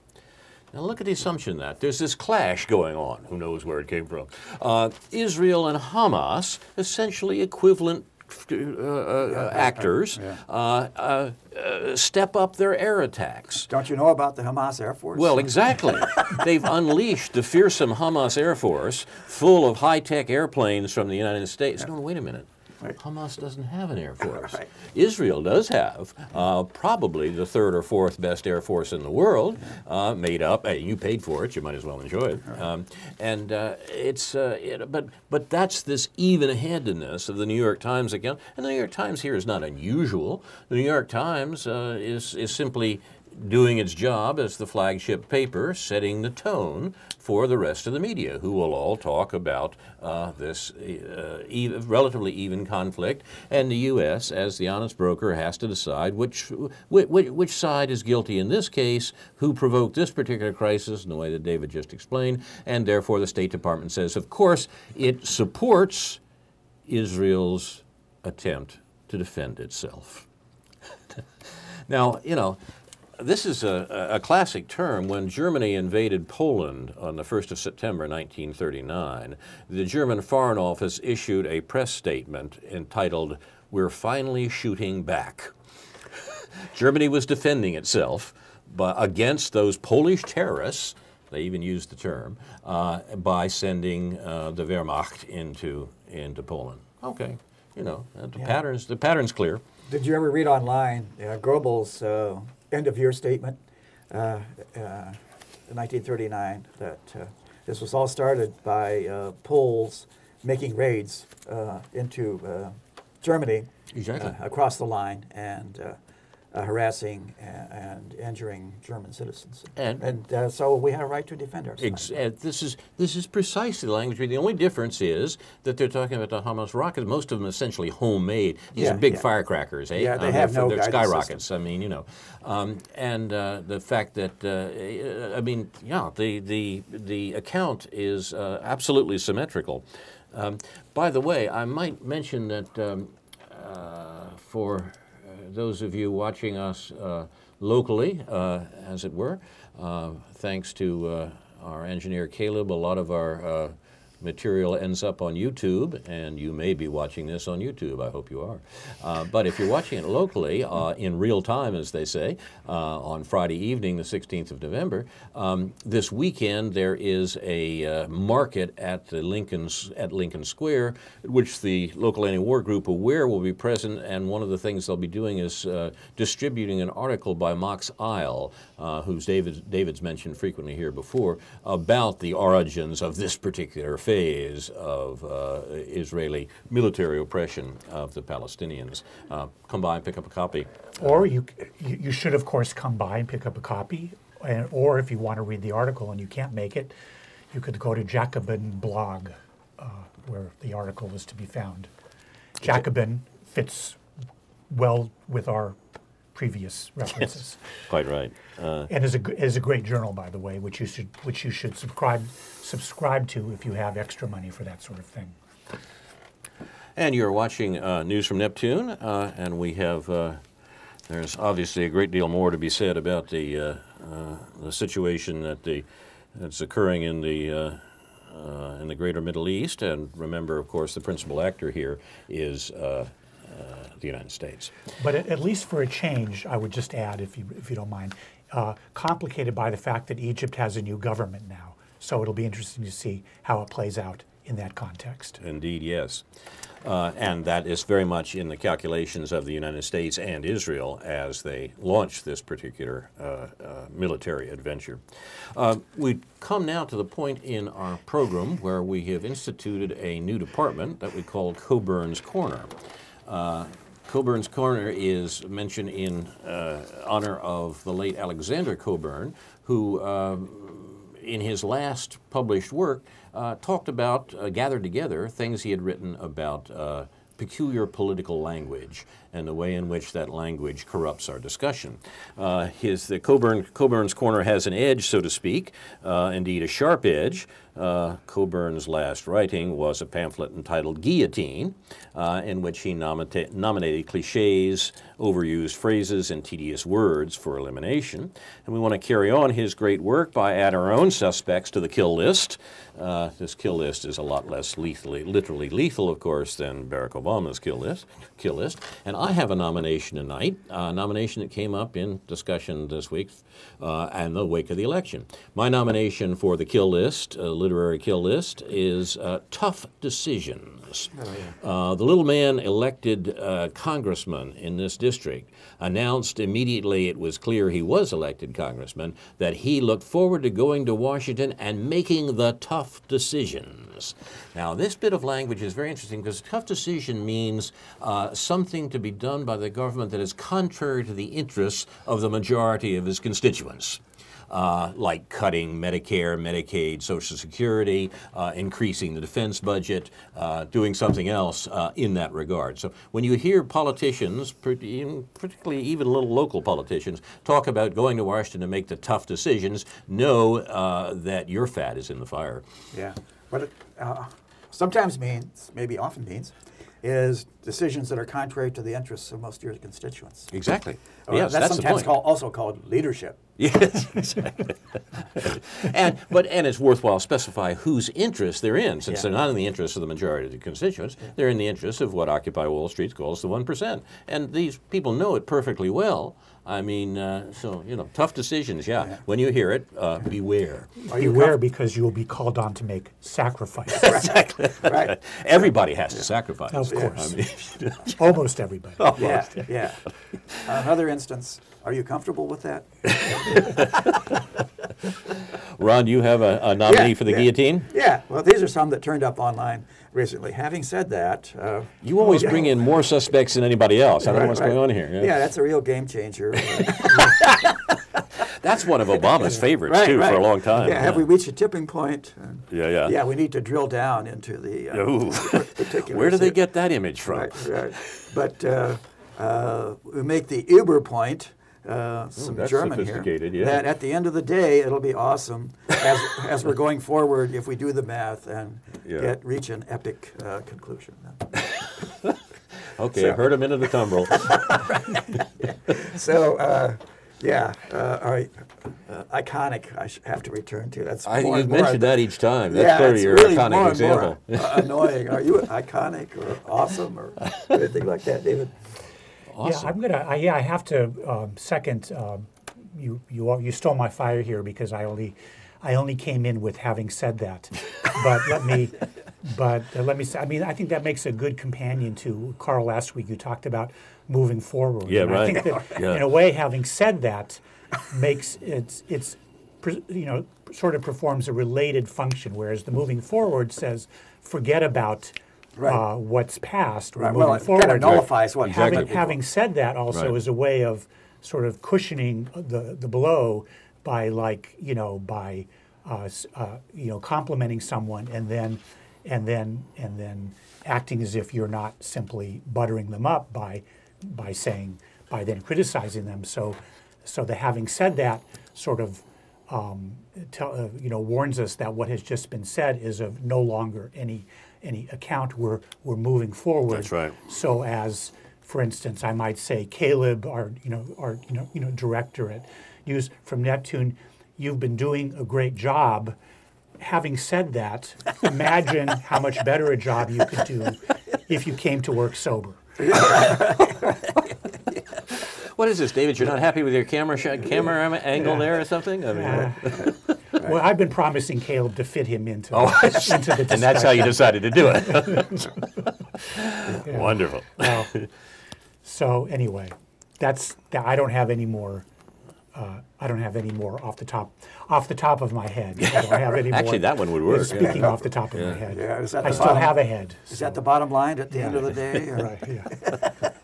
Now look at the assumption that there's this clash going on. Who knows where it came from? Uh, Israel and Hamas, essentially equivalent uh, uh, actors, uh, uh, uh, step up their air attacks. Don't you know about the Hamas Air Force? Well, exactly. They've unleashed the fearsome Hamas Air Force full of high tech airplanes from the United States. No, wait a minute. Right. Hamas doesn't have an air force. Right. Israel does have uh, probably the third or fourth best air force in the world, uh, made up. Hey, you paid for it; you might as well enjoy it. Um, and uh, it's uh, it, but but that's this even-handedness of the New York Times account. And the New York Times here is not unusual. The New York Times uh, is is simply doing its job as the flagship paper, setting the tone for the rest of the media, who will all talk about uh, this uh, even, relatively even conflict. And the U.S., as the honest broker, has to decide which, which, which side is guilty in this case, who provoked this particular crisis in the way that David just explained. And therefore, the State Department says, of course, it supports Israel's attempt to defend itself. now, you know, this is a, a, classic term. When Germany invaded Poland on the 1st of September 1939, the German Foreign Office issued a press statement entitled, We're Finally Shooting Back. Germany was defending itself by, against those Polish terrorists, they even used the term, uh, by sending uh, the Wehrmacht into, into Poland. Okay, you know, the, yeah. patterns, the pattern's clear. Did you ever read online uh, Goebbels' uh, end of year statement, uh, uh, 1939, that uh, this was all started by uh, Poles making raids uh, into uh, Germany exactly. across the line and uh, harassing and, and, injuring German citizens. And, and uh, so we have a right to defend ourselves. Ex- this is this is precisely the language. The only difference is that they're talking about the Hamas rockets. Most of them essentially homemade. These yeah, are big yeah. firecrackers. Eh? Yeah, they um, have no they're skyrockets. System. I mean, you know, um, and uh, the fact that uh, I mean, yeah, the the the account is uh, absolutely symmetrical. Um, by the way, I might mention that um, uh, for those of you watching us uh, locally, uh, as it were, uh, thanks to our engineer Caleb, a lot of our material ends up on YouTube, and you may be watching this on YouTube. I hope you are. Uh, but if you're watching it locally, uh, in real time, as they say, uh, on Friday evening, the 16th of November, um, this weekend there is a uh, market at the Lincoln's at Lincoln Square, which the local anti-war group Aware will be present, and one of the things they'll be doing is uh, distributing an article by Max Ajl, uh, who's David, David's mentioned frequently here before, about the origins of this particular faith phase of uh, Israeli military oppression of the Palestinians. Uh, come by and pick up a copy. Or you, you should, of course, come by and pick up a copy. And, or if you want to read the article and you can't make it, you could go to Jacobin blog, uh, where the article is to be found. Jacobin fits well with our previous references. Yes, quite right. Uh, and is a is a great journal, by the way, which you should which you should subscribe subscribe to if you have extra money for that sort of thing. And you're watching uh, News from Neptune, uh, and we have. Uh, there's obviously a great deal more to be said about the uh, uh, the situation that the that's occurring in the. in the greater Middle East, and remember, of course, the principal actor here is uh, the United States. But at, least for a change, I would just add, if you, if you don't mind, uh, complicated by the fact that Egypt has a new government now. So it'll be interesting to see how it plays out in that context. Indeed, yes. Uh, and that is very much in the calculations of the United States and Israel as they launch this particular uh, uh, military adventure. Uh, we come now to the point in our program where we have instituted a new department that we call Cockburn's Corner. Uh, Cockburn's Corner is mentioned in uh, honor of the late Alexander Cockburn, who, uh, in his last published work, uh, talked about, uh, gathered together things he had written about uh, peculiar political language and the way in which that language corrupts our discussion. Uh, his the Cockburn Cockburn's corner has an edge, so to speak, uh, indeed a sharp edge. Uh, Cockburn's last writing was a pamphlet entitled Guillotine, uh, in which he nominated cliches, overused phrases, and tedious words for elimination. And we want to carry on his great work by adding our own suspects to the kill list. Uh, this kill list is a lot less lethally, literally lethal, of course, than Barack Obama's kill list. Kill list. And I have a nomination tonight, a nomination that came up in discussion this week uh, and the wake of the election. My nomination for the kill list, uh, literary kill list, is uh, Tough Decisions. Uh, the little man elected uh, congressman in this district announced immediately it was clear he was elected congressman that he looked forward to going to Washington and making the tough decisions. Now, this bit of language is very interesting because tough decision means uh, something to be done by the government that is contrary to the interests of the majority of his constituents uh, like cutting Medicare, Medicaid, Social Security, uh, increasing the defense budget, uh, doing something else uh, in that regard. So when you hear politicians, particularly even little local politicians, talk about going to Washington to make the tough decisions, know uh, that your fat is in the fire. Yeah. What it uh, sometimes means, maybe often means, is decisions that are contrary to the interests of most of your constituents. Exactly. Or yes, that's, that's the sometimes point. called, also called leadership. Yes, exactly. and but and it's worthwhile to specify whose interests they're in, since Yeah. they're not in the interests of the majority of the constituents. They're in the interests of what Occupy Wall Street calls the one percent, and these people know it perfectly well. I mean, uh, so you know, tough decisions. Yeah, when you hear it, uh, beware. Are you Beware comf- because you will be called on to make sacrifices. right? Everybody has to sacrifice. Of course. I mean, Almost everybody. Yeah, yeah. Another instance. Are you comfortable with that? Ron, do you have a, a nominee Yeah, for the yeah. guillotine? Yeah. Well, these are some that turned up online recently. Having said that, uh, You always yeah. bring in more suspects than anybody else. I don't know what's right. going on here. Yeah, that's a real game changer. That's one of Obama's favorites right, too right. for a long time. Yeah, have we reached a tipping point? Yeah, yeah. Yeah, we need to drill down into the uh, Ooh. particulars. Where do they get that image from? Right, right. But uh, uh, we make the Uber point. Uh, some that's German here. yeah. That at the end of the day, it'll be awesome as, as we're going forward if we do the math and Yeah. get reach an epic uh, conclusion. Okay, So- I heard him into the tumbrel. So, uh, yeah, uh, all right, uh, iconic. I have to return to. That's I, more you've more- mentioned that each time. That's yeah, clearly it's your really iconic more and example. more, uh, annoying. Are you iconic or awesome or anything like that, David? Awesome. Yeah, I'm gonna. I, yeah, I have to um, second. Um, you you all- you stole my fire here because I only I only came in with having said that. but let me. But uh, let me say. I mean, I think that makes a good companion to Carl. Last week you talked about moving forward. Yeah, and I think that Yeah. in a way, having said that, makes it's it's you know sort of performs a related function. Whereas the moving forward says forget about. Right. Uh, what's past? We're Right, well, moving it kinda forward. nullifies what having, having said that, also Right. is a way of sort of cushioning the the blow by like you know by uh, uh, you know complimenting someone and then and then and then acting as if you're not simply buttering them up by by saying by then criticizing them. So so the having said that sort of um, tell, uh, you know warns us that what has just been said is of no longer any any account. We're we're moving forward. That's right. So as, for instance, I might say, Caleb, our you know our you know you know director at News from Neptune, you've been doing a great job. Having said that, imagine how much better a job you could do if you came to work sober. What is this, David? You're not happy with your camera sh- camera am- angle there or something? I mean, Uh, Well, I've been promising Caleb to fit him into, Oh, into the and that's how you decided to do it. Wonderful. Well, so anyway, that's that. I don't have any more. Uh, I don't have any more off the top off the top of my head. I don't have any more. Actually, that one would work. Speaking yeah. off the top of my head, Yeah, is that I still bottom- have a head. Is that the bottom line at the end of the day? or- right? Yeah.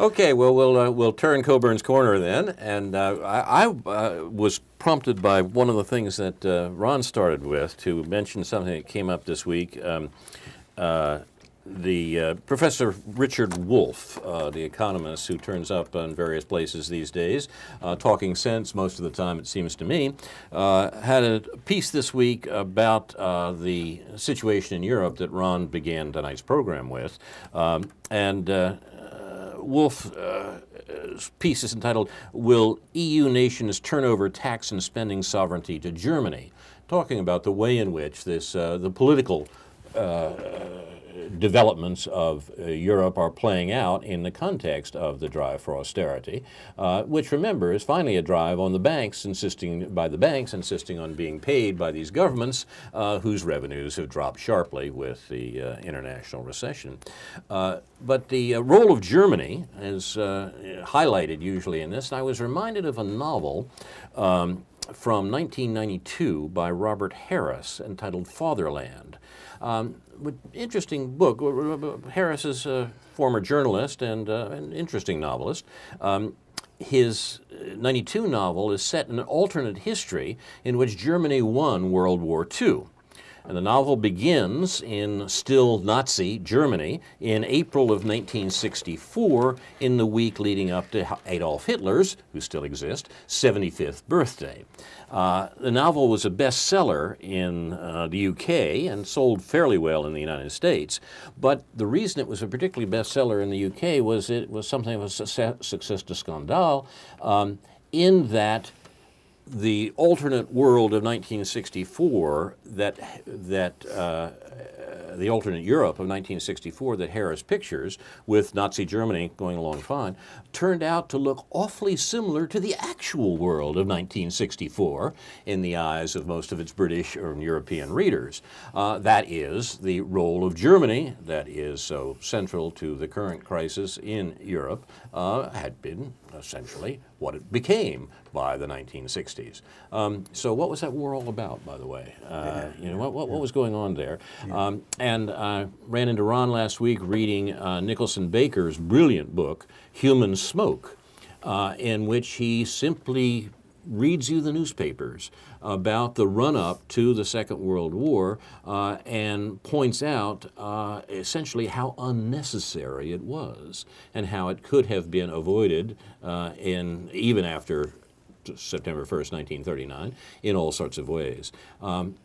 Okay, well, we'll uh, we'll turn Cockburn's corner then, and uh, I, I uh, was prompted by one of the things that uh, Ron started with to mention something that came up this week. Um, uh, the uh, Professor Richard Wolff, uh, the economist who turns up in various places these days, uh, talking sense most of the time, it seems to me, uh, had a piece this week about uh, the situation in Europe that Ron began tonight's program with. Um, and uh, Wolff piece is entitled Will EU Nations Turn Over Tax and Spending Sovereignty to Germany? Talking about the way in which this, uh, the political uh, developments of uh, Europe are playing out in the context of the drive for austerity, uh, which remember is finally a drive on the banks insisting by the banks insisting on being paid by these governments uh, whose revenues have dropped sharply with the uh, international recession. Uh, but the uh, role of Germany is highlighted usually in this, and I was reminded of a novel. Um, from 1992 by Robert Harris entitled Fatherland. Um, interesting book. Harris is a former journalist and uh, an interesting novelist. Um, his 92 novel is set in an alternate history in which Germany won World War II. And the novel begins in still Nazi Germany in April of 1964, in the week leading up to Adolf Hitler's, who still exists, 75th birthday. Uh, the novel was a bestseller in uh, the UK and sold fairly well in the United States. But the reason it was a particularly bestseller in the UK was it was something of a success, to scandal um, in that the alternate world of 1964 that that uh, the alternate Europe of 1964 that Harris pictures, with Nazi Germany going along fine, turned out to look awfully similar to the actual world of 1964 in the eyes of most of its British or European readers. Uh, that is the role of Germany, that is so central to the current crisis in Europe, uh, had been essentially what it became by the 1960s. Um, so, what was that war all about, by the way? Uh, you know, what, what, what, was going on there? Um, and I ran into Ron last week reading uh, Nicholson Baker's brilliant book, Human Smoke, uh, in which he simply reads you the newspapers about the run up to the Second World War uh, and points out uh, essentially how unnecessary it was and how it could have been avoided uh, in even after September 1st, 1939, in all sorts of ways. Um,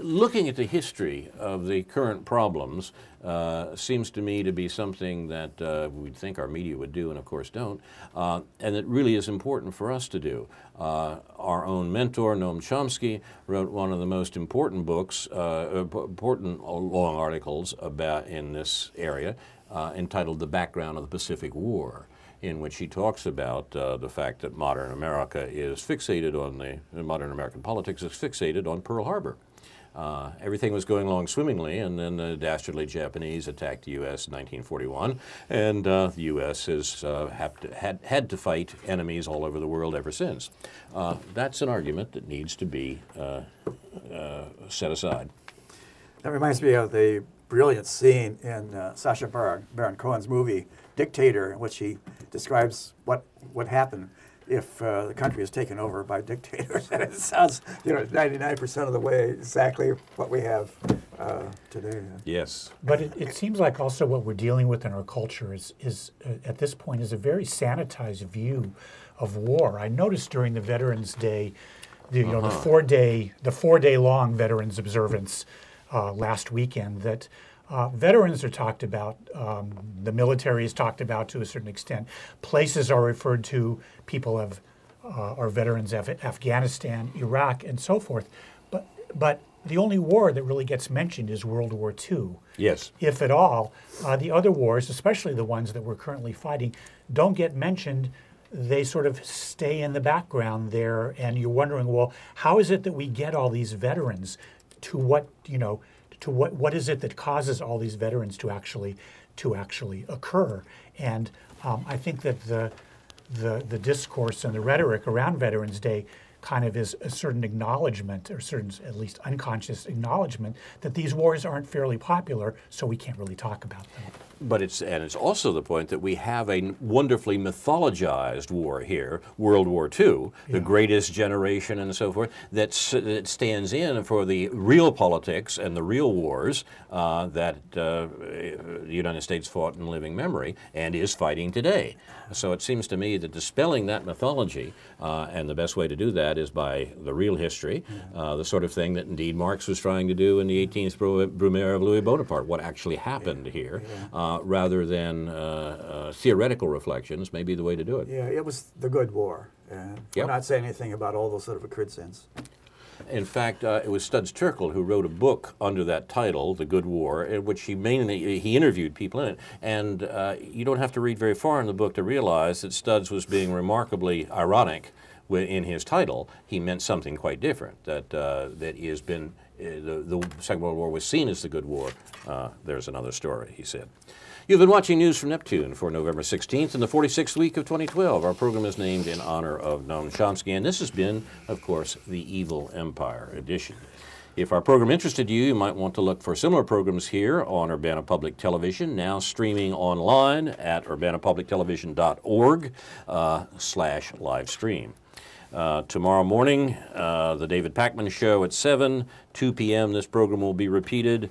looking at the history of the current problems uh, seems to me to be something that uh, we'd think our media would do, and of course don't, uh, and it really is important for us to do. Uh, our own mentor, Noam Chomsky, wrote one of the most important books, uh, important long articles about in this area, uh, entitled "The Background of the Pacific War." In which he talks about uh, the fact that modern America is fixated on the modern American politics is fixated on Pearl Harbor. Uh, everything was going along swimmingly, and then the dastardly Japanese attacked the U.S. in 1941, and uh, the U.S. has uh, to, had, had to fight enemies all over the world ever since. Uh, that's an argument that needs to be uh, uh, set aside. That reminds me of the brilliant scene in Sacha Baron, Baron Cohen's movie Dictator, in which he describes what, what happened if uh, the country is taken over by dictators. and it sounds, you know, 99% of the way exactly what we have uh, today. Yes. But it, it, seems like also what we're dealing with in our culture is, is uh, at this point, is a very sanitized view of war. I noticed during the Veterans Day, the, you uh-huh. know, the uh-huh. four day, the four day long Veterans observance uh, last weekend that uh, veterans are talked about, um, the military is talked about to a certain extent. Places are referred to, people have, uh, are veterans of Afghanistan, Iraq, and so forth. But, but the only war that really gets mentioned is World War II. Yes. If at all. Uh, the other wars, especially the ones that we're currently fighting, don't get mentioned. They sort of stay in the background there, and you're wondering, well, how is it that we get all these veterans? To what, you know, to what, what is it that causes all these veterans to actually to actually occur. And um, I think that the, the the discourse and the rhetoric around Veterans Day kind of is a certain acknowledgement, or certain at least unconscious acknowledgement, that these wars aren't fairly popular, so we can't really talk about them. But it's and it's also the point that we have a wonderfully mythologized war here, World War II, the greatest generation and so forth, that, s- that stands in for the real politics and the real wars uh, that uh, the United States fought in living memory and is fighting today. So it seems to me that dispelling that mythology, uh, and the best way to do that is by the real history, uh, the sort of thing that indeed Marx was trying to do in the 18th Brumaire of Louis Bonaparte, what actually happened here, uh, rather than uh, uh, theoretical reflections, may be the way to do it. Yeah, it was the good war. And Yep. we're not saying anything about all those that have occurred since. In fact, uh, it was Studs Terkel who wrote a book under that title, "The Good War," in which he mainly he interviewed people in it. And uh, you don't have to read very far in the book to realize that Studs was being remarkably ironic in his title. He meant something quite different. That uh, that has been the, the Second World War was seen as the Good War. Uh, there's another story, he said. You've been watching News from Neptune for November 16th in the 46th week of 2012. Our program is named in honor of Noam Chomsky, and this has been, of course, the Evil Empire edition. If our program interested you, you might want to look for similar programs here on Urbana Public Television, now streaming online at urbanapublictelevision.org uh, slash live stream. Uh, tomorrow morning, uh, the David Pakman Show at 7, 2 p.m. This program will be repeated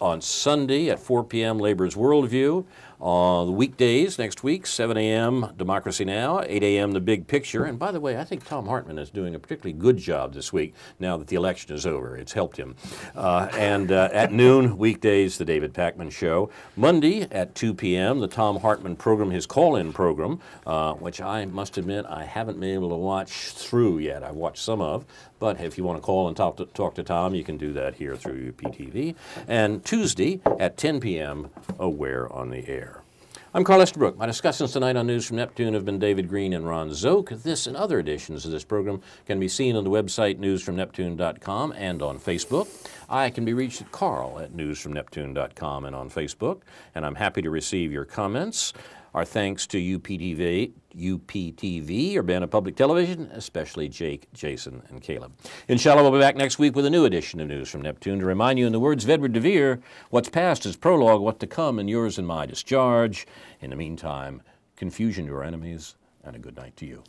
on Sunday at 4 p.m. Labor's Worldview. On the weekdays next week, 7 a.m. Democracy Now!, 8 a.m. The Big Picture. And by the way, I think Tom Hartmann is doing a particularly good job this week now that the election is over. It's helped him. Uh, and uh, at noon, weekdays, The David Pakman Show. Monday at 2 p.m., the Tom Hartmann program, his call in program, uh, which I must admit I haven't been able to watch through yet. I've watched some of. But if you want to call and talk to, talk to Tom, you can do that here through UPTV. And Tuesday at 10 p.m., Aware on the Air. I'm Carl Estabrook. My discussants tonight on News from Neptune have been David Green and Ron Szoke. This and other editions of this program can be seen on the website newsfromneptune.com and on Facebook. I can be reached at carl at newsfromneptune.com and on Facebook, and I'm happy to receive your comments. Our thanks to UPTV, UPTV, Urbana Public Television, especially Jake, Jason, and Caleb. Inshallah, we'll be back next week with a new edition of News from Neptune to remind you, in the words of Edward DeVere, what's past is prologue, what to come, and yours and my discharge. In the meantime, confusion to our enemies, and a good night to you.